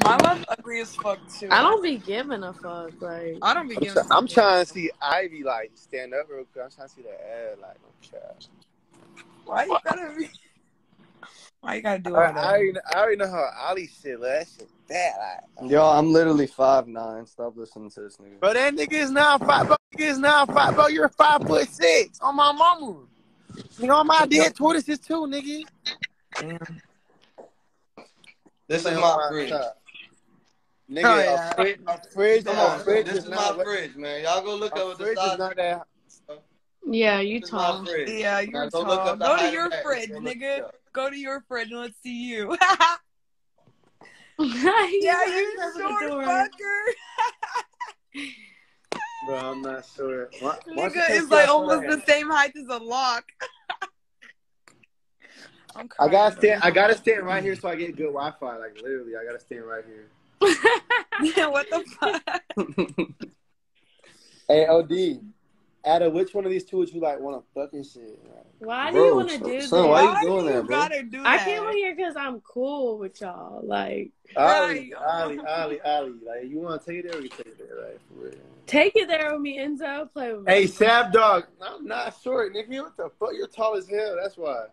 But my mom's ugly as fuck too. I don't be giving a fuck. Like, I don't be I'm, giving. try- a fuck. I'm trying to see Ivy like stand up real quick. I'm trying to see that ad like no child. Why you gotta be? Why you gotta do I, all I, that? already, I already know how Ali shit. Like, that shit bad. Like, oh. Yo, I'm literally five nine. Stop listening to this nigga. bro, that nigga is now five. Bro, nigga is now five. Bro, you're five foot six on my mama. You know my dead tortoises too, nigga. Damn. This is Nigga, my fridge. Nigga, Oh, a yeah. fridge, a fridge, Come on, fridge this is is my not. fridge, man. Y'all go look A up the fridge is not that. yeah, you This tall. Yeah, you're Now go tall. look up the Go to your of fridge, Go look it nigga. Go to your fridge and let's see you. yeah, yeah, you short fucker. Bro, I'm not sure. Why- why don't you Nigga is like almost the same height as a lock. I'm I gotta stand. I gotta stand right here so I get good Wi-Fi. Like literally, I gotta stand right here. what the fuck? Hey, Od, Ada, which one of these two would you like want to fucking shit? Like, Why do you want to do son, that? why you doing do that, bro? do I that? came on here because I'm cool with y'all. Like, Ali, Right. Ali, Ali, Ali. Like, you want to take it there? We can take it there, right? For real. take it there with me, Enzo. Play with me. Hey, Sab Dog, I'm not short, nigga. What the fuck? You're tall as hell. That's why.